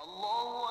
الله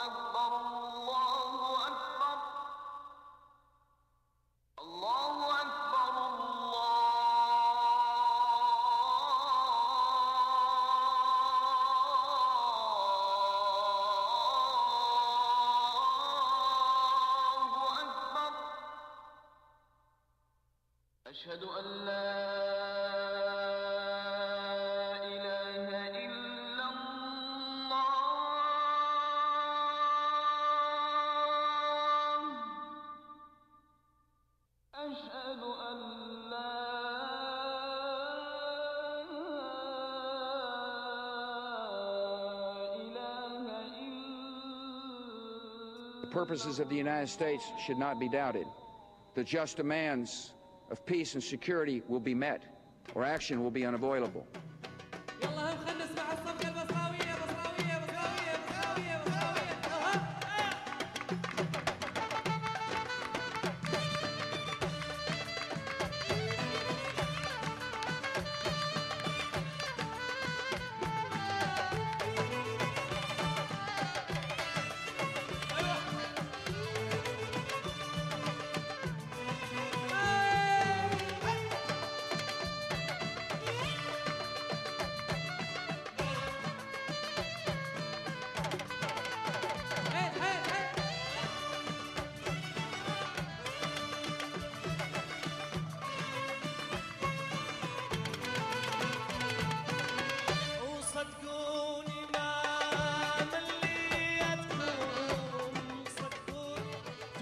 The purposes of the United States should not be doubted. The just demands of peace and security will be met, or action will be unavoidable.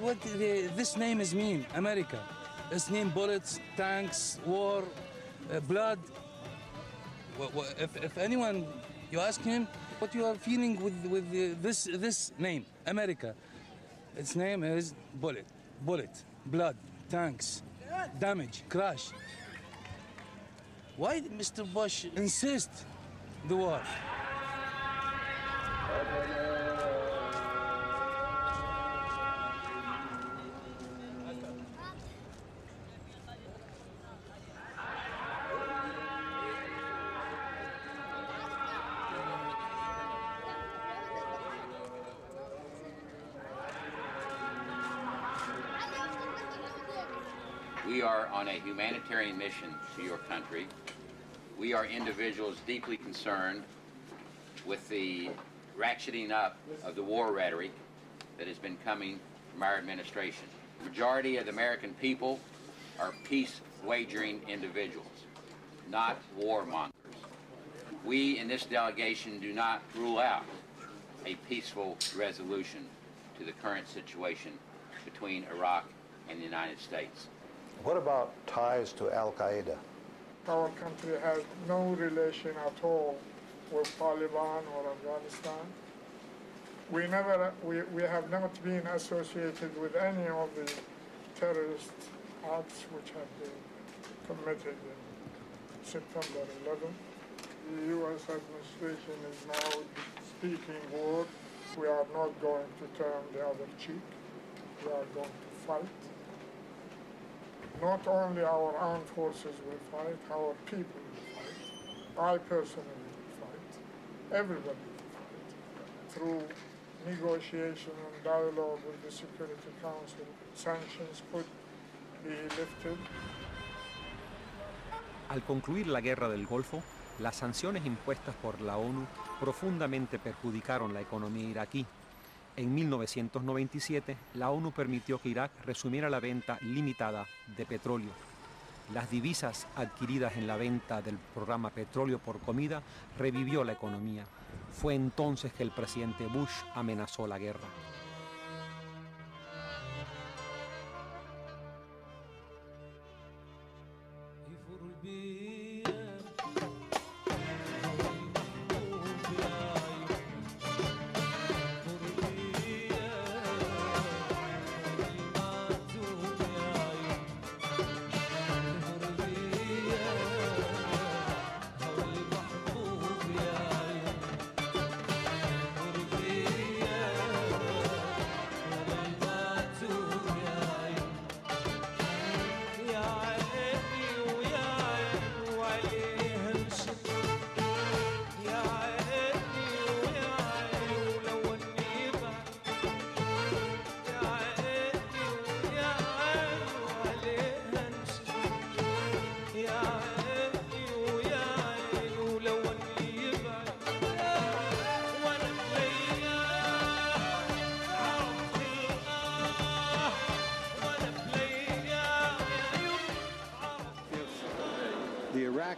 What this name is mean? America. Its name bullets, tanks, war, uh, blood. If, if anyone, you ask him what you are feeling with, with the, this, this name, America. Its name is bullet, bullet, blood, tanks, damage, crash. Why did Mr. Bush insist the war? Humanitarian mission to your country. We are individuals deeply concerned with the ratcheting up of the war rhetoric that has been coming from our administration. The majority of the American people are peace wagering individuals, not warmongers. We in this delegation do not rule out a peaceful resolution to the current situation between Iraq and the United States. What about ties to Al Qaeda? Our country has no relation at all with Taliban or Afghanistan. We never, we, we have not been associated with any of the terrorist acts which have been committed in September 11. The U.S. administration is now speaking word. We are not going to turn the other cheek. We are going to fight. Not only our armed forces will fight, our people will fight. I personally will fight. Everybody will fight. Through negotiation and dialogue with the Security Council, sanctions could be lifted. Al concluir la guerra del Golfo, las sanciones impuestas por la ONU profundamente perjudicaron la economía iraquí. En 1997, la ONU permitió que Irak resumiera la venta limitada de petróleo. Las divisas adquiridas en la venta del programa Petróleo por Comida revivió la economía. Fue entonces que el presidente Bush amenazó la guerra.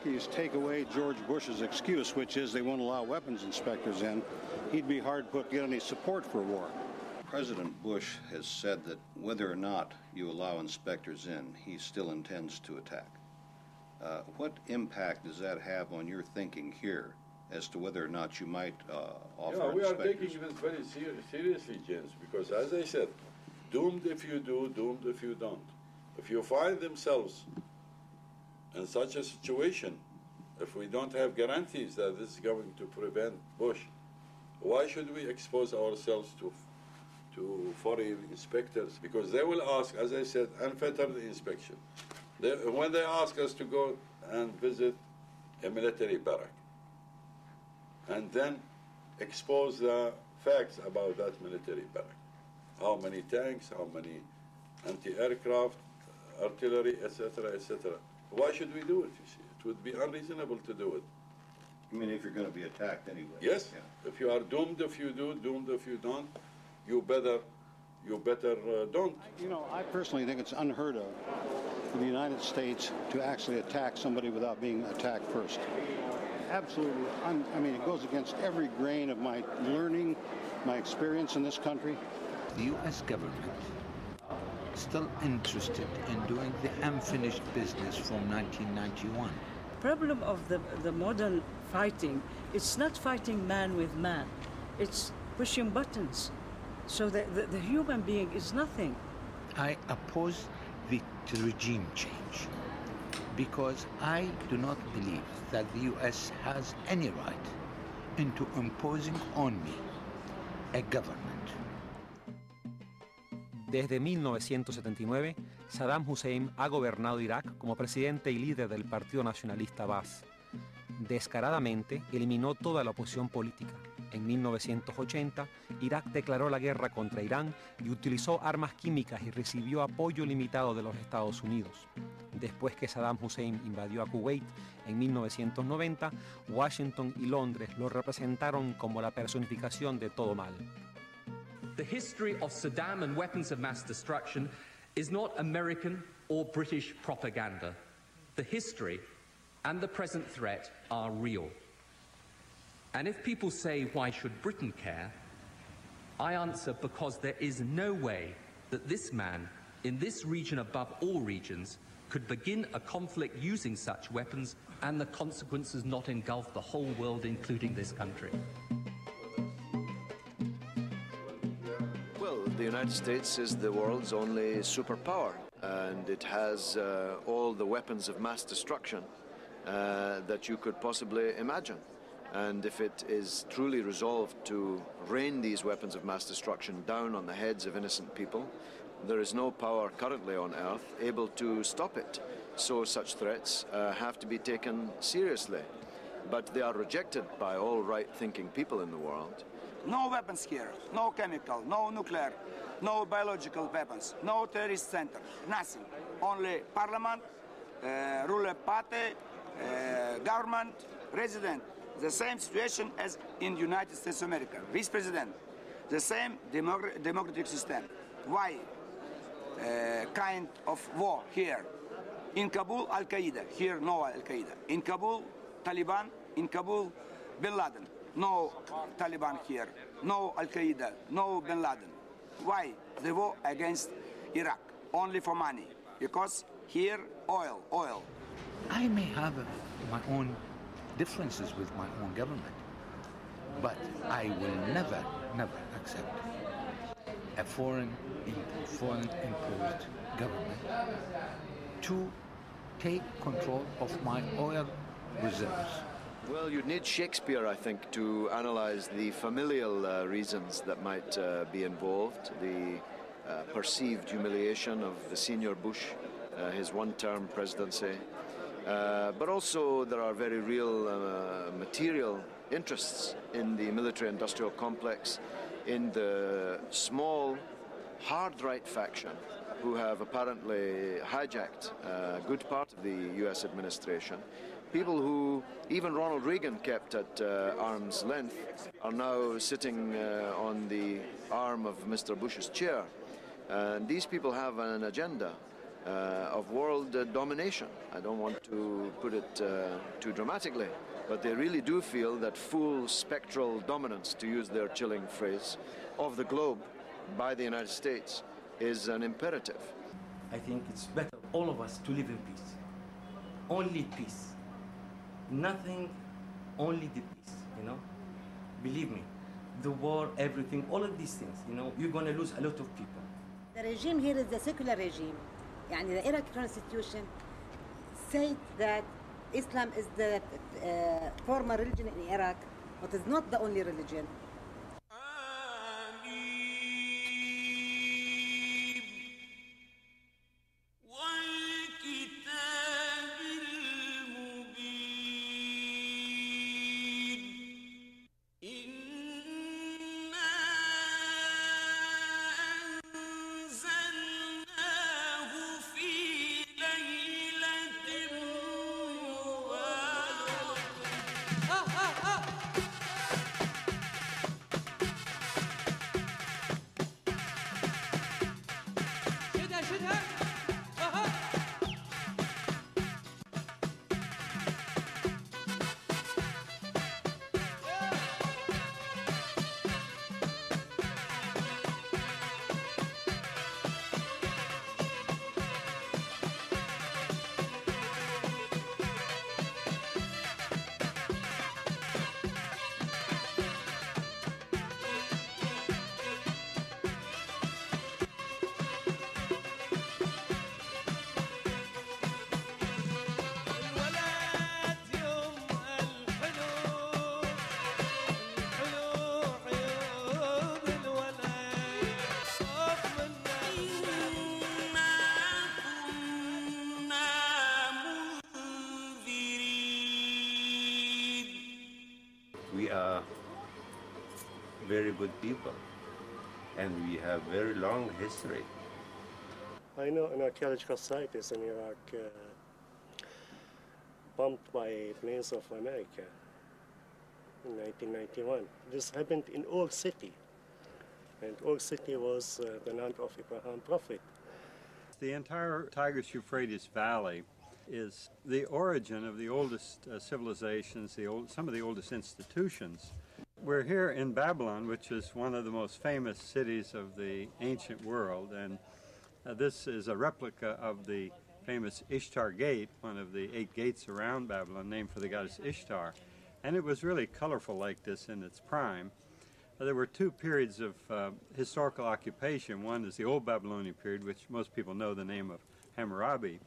Iraqis take away George Bush's excuse, which is they won't allow weapons inspectors in, he'd be hard put to get any support for war. President Bush has said that whether or not you allow inspectors in, he still intends to attack. Uh, what impact does that have on your thinking here as to whether or not you might uh, offer Yeah, we are inspectors? taking this very ser- seriously, James, because as I said, doomed if you do, doomed if you don't. If you find themselves in such a situation, if we don't have guarantees that this is going to prevent Bush, why should we expose ourselves to to foreign inspectors? Because they will ask, as I said, unfettered inspection. They, when they ask us to go and visit a military barrack, and then expose the facts about that military barrack. How many tanks, how many anti-aircraft, artillery, etc., etc. Why should we do it, you see? It would be unreasonable to do it. I mean, if you're going to be attacked anyway. Yes, if you are doomed if you do, doomed if you don't, you better, you better uh, don't. You know, I personally think it's unheard of for the United States to actually attack somebody without being attacked first. Absolutely. Un- I mean, it goes against every grain of my learning, my experience in this country. The U.S. government still interested in doing the unfinished business from 1991. problem of the, the modern fighting, it's not fighting man with man. It's pushing buttons. So the, the, the human being is nothing. I oppose the regime change because I do not believe that the U.S. has any right into imposing on me a government. Desde 1979, Saddam Hussein ha gobernado Irak como presidente y líder del Partido Nacionalista Baas. Descaradamente eliminó toda la oposición política. En 1980, Irak declaró la guerra contra Irán y utilizó armas químicas y recibió apoyo limitado de los Estados Unidos. Después que Saddam Hussein invadió a Kuwait en 1990, Washington y Londres lo representaron como la personificación de todo mal. The history of Saddam and weapons of mass destruction is not American or British propaganda. The history and the present threat are real. And if people say, why should Britain care? I answer because there is no way that this man, in this region above all regions, could begin a conflict using such weapons and the consequences not engulf the whole world, including this country. The United States is the world's only superpower, and it has uh, all the weapons of mass destruction uh, that you could possibly imagine. And if it is truly resolved to rain these weapons of mass destruction down on the heads of innocent people, there is no power currently on earth able to stop it. So such threats uh, have to be taken seriously. But they are rejected by all right thinking people in the world. No weapons here, no chemical, no nuclear, no biological weapons, no terrorist center, nothing. Only parliament, uh, ruler party, uh, government, president. The same situation as in United States of America. Vice president, the same democ- democratic system. Why uh, kind of war here? In Kabul, Al Qaeda. Here, no Al Qaeda. In Kabul, Taliban. In Kabul, Bin Laden. No Taliban here. No Al Qaeda. No Bin Laden. Why? The war against Iraq. Only for money. Because here, oil, oil. I may have my own differences with my own government, but I will never, never accept a foreign, foreign imposed government to take control of my oil reserves. Well, you'd need Shakespeare, I think, to analyze the familial uh, reasons that might uh, be involved, the uh, perceived humiliation of the senior Bush, uh, his one term presidency. Uh, but also, there are very real uh, material interests in the military industrial complex, in the small, hard right faction who have apparently hijacked a good part of the US administration. People who even Ronald Reagan kept at uh, arm's length are now sitting uh, on the arm of Mr. Bush's chair. And these people have an agenda. uh, of world uh, domination. I don't want to put it uh, too dramatically, but they really do feel that full spectral dominance, to use their chilling phrase, of the globe by the United States is an imperative. I think it's better all of us to live in peace. Only peace Nothing, only the peace, you know? Believe me, the war, everything, all of these things, you know, you're gonna lose a lot of people. The regime here is a secular regime. يعني the Iraqi constitution said that Islam is the uh, former religion in Iraq, but it's not the only religion. Very good people, and we have very long history. I know an archaeological site is in Iraq uh, bombed by planes of America in 1991. This happened in Ur City, and Ur City was uh, the land of Abraham Prophet. The entire Tigris-Euphrates Valley is the origin of the oldest uh, civilizations, the old, some of the oldest institutions. We're here in Babylon, which is one of the most famous cities of the ancient world, and uh, this is a replica of the famous Ishtar Gate, one of the eight gates around Babylon, named for the goddess Ishtar. And it was really colorful like this in its prime. Uh, There were two periods of uh, historical occupation. One is the Old Babylonian period, which most people know the name of Hammurabi.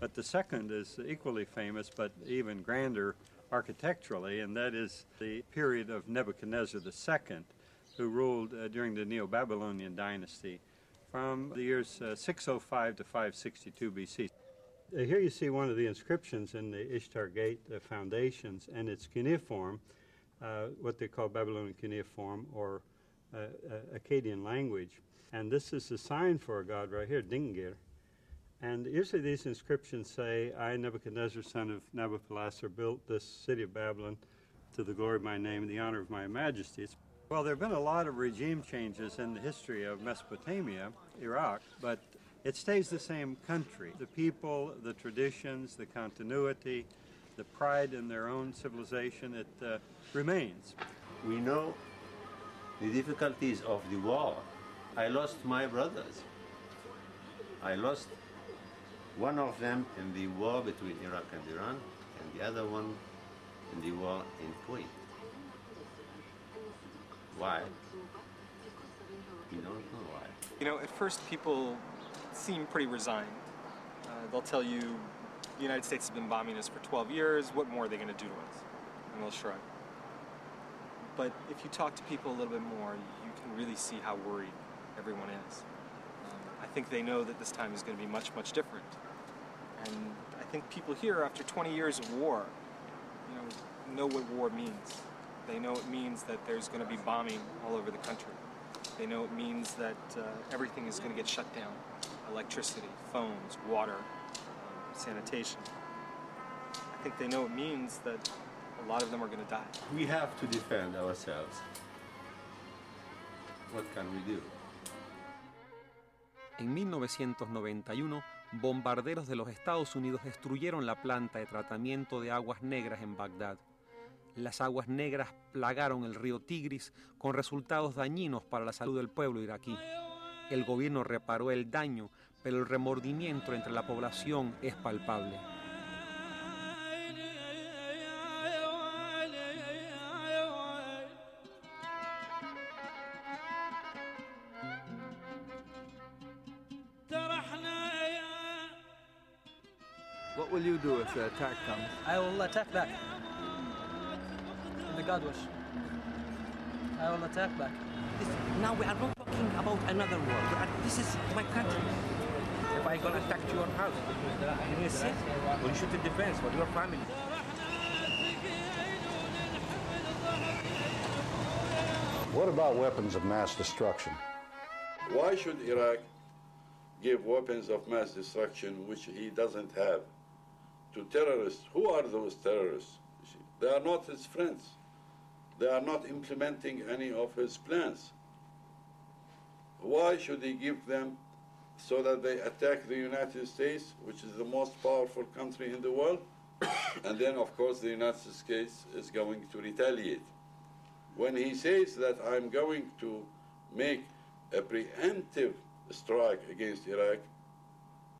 But the second is equally famous, but even grander architecturally, and that is the period of Nebuchadnezzar II, who ruled uh, during the Neo Babylonian dynasty from the years uh, 605 to 562 BC. Uh, Here you see one of the inscriptions in the Ishtar Gate foundations, and it's cuneiform, uh, what they call Babylonian cuneiform or uh, uh, Akkadian language. And this is the sign for a god right here, Dingir. And usually these inscriptions say, I, Nebuchadnezzar, son of Nabopolassar, built this city of Babylon to the glory of my name and the honor of my majesty. Well, there have been a lot of regime changes in the history of Mesopotamia, Iraq, but it stays the same country. The people, the traditions, the continuity, the pride in their own civilization, it uh, remains. We know the difficulties of the war. I lost my brothers. I lost one of them in the war between Iraq and Iran, and the other one in the war in Kuwait. Why? We don't know why. You know, at first people seem pretty resigned. Uh, they'll tell you the United States has been bombing us for 12 years, what more are they going to do to us? And they'll shrug. But if you talk to people a little bit more, you can really see how worried everyone is. Um, I think they know that this time is going to be much, much different. And I think people here, after 20 years of war, you know, know what war means. They know it means that there's going to be bombing all over the country. They know it means that uh, everything is going to get shut down electricity, phones, water, um, sanitation. I think they know it means that a lot of them are going to die. We have to defend ourselves. What can we do? En 1991, bombarderos de los Estados Unidos destruyeron la planta de tratamiento de aguas negras en Bagdad. Las aguas negras plagaron el río Tigris con resultados dañinos para la salud del pueblo iraquí. El gobierno reparó el daño, pero el remordimiento entre la población es palpable. The attack comes? I will attack back. The God wish. I will attack back. Now we are not talking about another war. We are- this is my country. If I gonna attack your house, you will sit or you should defense for your family. What about weapons of mass destruction? Why should Iraq give weapons of mass destruction which he doesn't have to terrorists? Who are those terrorists? They are not his friends. They are not implementing any of his plans. Why should he give them so that they attack the United States, which is the most powerful country in the world? and then, of course, the United States is going to retaliate. When he says that I'm going to make a preemptive strike against Iraq,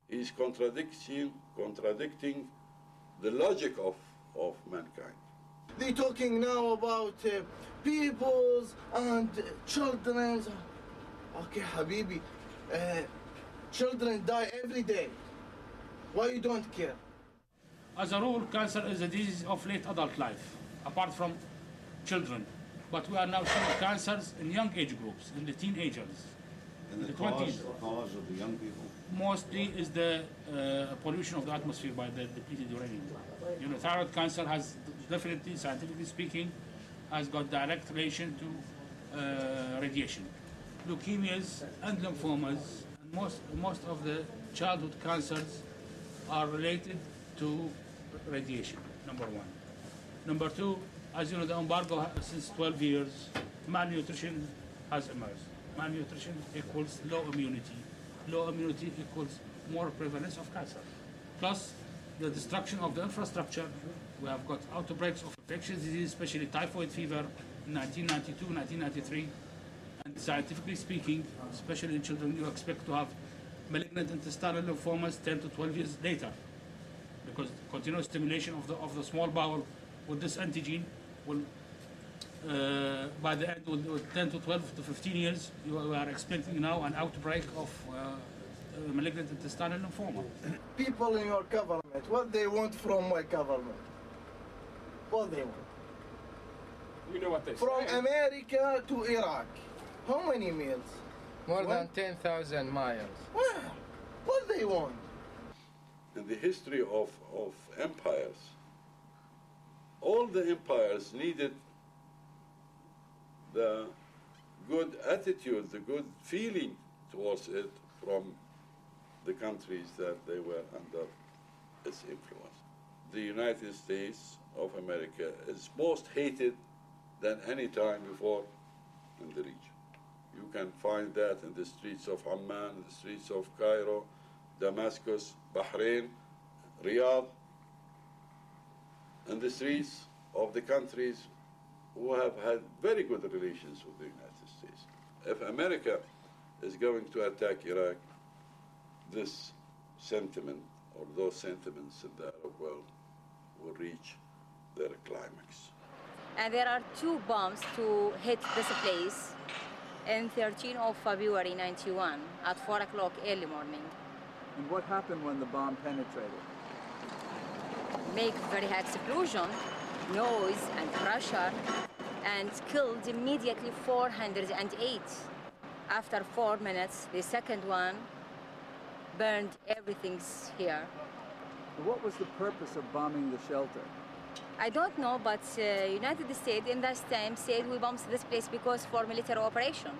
he's contradicting, contradicting the logic of, of mankind. They're talking now about uh, peoples and children. Okay, Habibi, uh, children die every day. Why you don't care? As a rule, cancer is a disease of late adult life, apart from children. But we are now seeing cancers in young age groups, in the teenagers, And the the cause, 20s. the cause of the young people? Mostly is the uh, pollution of the atmosphere by the depleted uranium. You know, thyroid cancer has definitely, scientifically speaking, has got direct relation to uh, radiation. Leukemias and lymphomas, and most, most of the childhood cancers are related to radiation, number one. Number two, as you know, the embargo since 12 years, malnutrition has emerged. Malnutrition equals low immunity. Low immunity equals more prevalence of cancer. Plus, the destruction of the infrastructure. We have got outbreaks of infectious disease, especially typhoid fever in 1992, 1993. And scientifically speaking, especially in children, you expect to have malignant intestinal lymphomas 10 to 12 years later because continuous stimulation of the of the small bowel with this antigen will uh, by the end with, with 10 to 12 to 15 years you are- expecting now an outbreak of uh, uh, malignant intestinal lymphoma People in your government, what they want from my government? What they want? You know what they From say. America to Iraq, how many miles? More What? than 10,000 miles. Well, what they want? in the history of, of empires, all the empires needed the good attitude, the good feeling towards it from the countries that they were under its influence. The United States of America is most hated than any time before in the region. You can find that in the streets of Amman, the streets of Cairo, Damascus, Bahrain, Riyadh, and the streets of the countries who have had very good relations with the United States. If America is going to attack Iraq, this sentiment or those sentiments in the Arab world will reach their climax. and there are two bombs to hit this place in 13 of February 91 at 4 o'clock early morning. And what happened when the bomb penetrated? Make very high explosion, noise and pressure, and killed immediately 408. After four minutes, the second one burned everything here. What was the purpose of bombing the shelter? I don't know, but uh, United States in that time said we bombed this place because for military operation.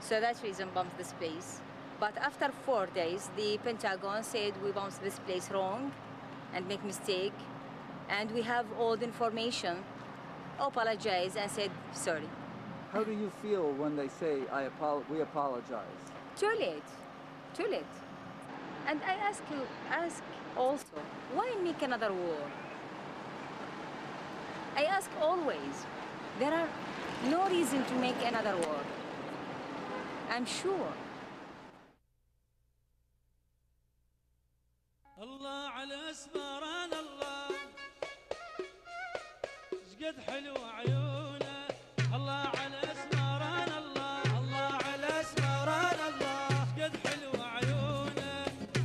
So that reason bombed this place. But after four days, the Pentagon said we bombed this place wrong and make mistake, and we have all the information Apologize and said sorry. How do you feel when they say I apol- we apologize? Too late. Too late. And I ask you, ask also, why make another war? I ask always, there are no reason to make another war. I'm sure. الله على اسمران الله شقد حلو عيونه الله على اسمران الله الله على اسمران الله شقد حلو عيونه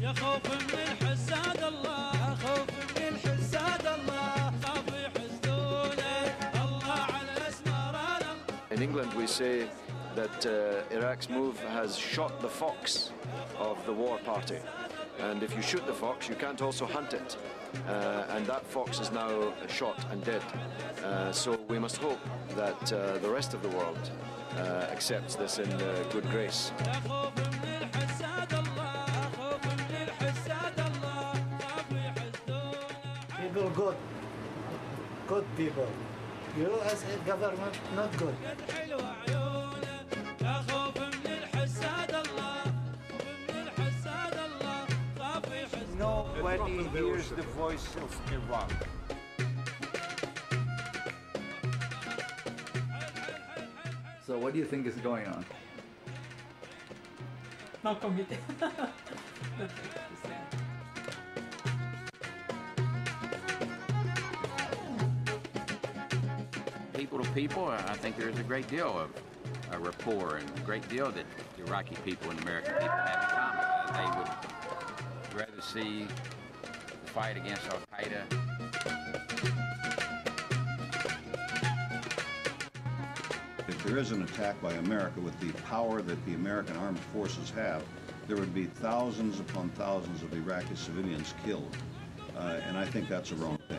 يا خوف من الحساد الله يا خوف من الحساد الله خاف يحسدونه الله على اسمران الله In England, we say that uh, Iraq's move has shot the fox of the war party. And if you shoot the fox, you can't also hunt it. Uh, and that fox is now uh, shot and dead. Uh, so we must hope that uh, the rest of the world uh, accepts this in uh, good grace. People good, good people. U.S. government not good. 20 years the voice of Iran. So what do you think is going on? People to people, I think there is a great deal of uh, rapport and a great deal that Iraqi people and American people have in common. They would rather see the fight against Al Qaeda. If there is an attack by America with the power that the American armed forces have, there would be thousands upon thousands of Iraqi civilians killed. Uh, and I think that's a wrong thing.